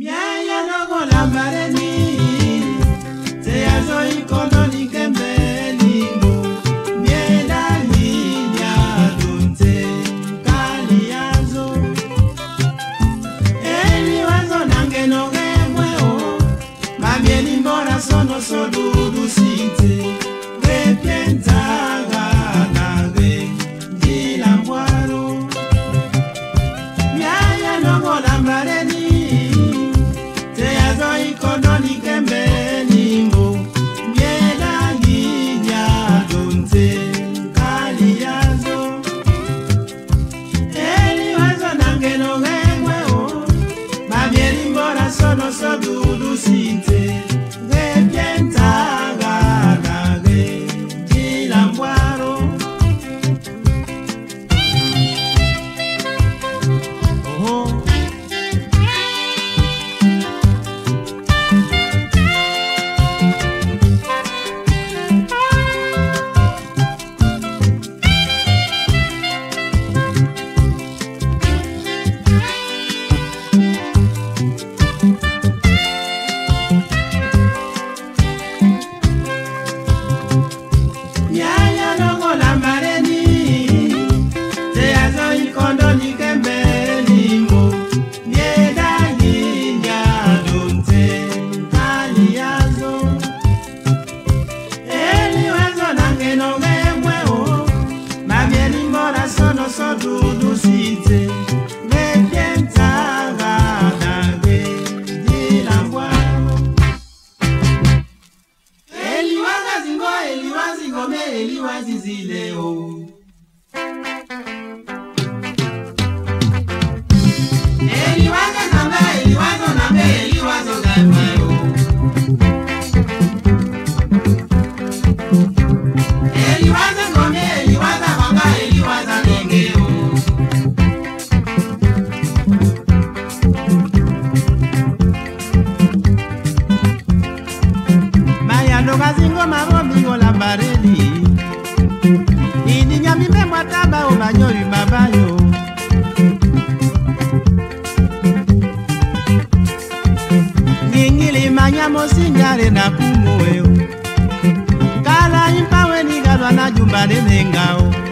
Mi miaya nogolambareni teyazoiko 苦し kano kazingo mabomingo lambareni ininyamime mwataba omanyoli mabayo ningili manya mosinyale na kumoyo kala impaweni galwa na jumbalenengao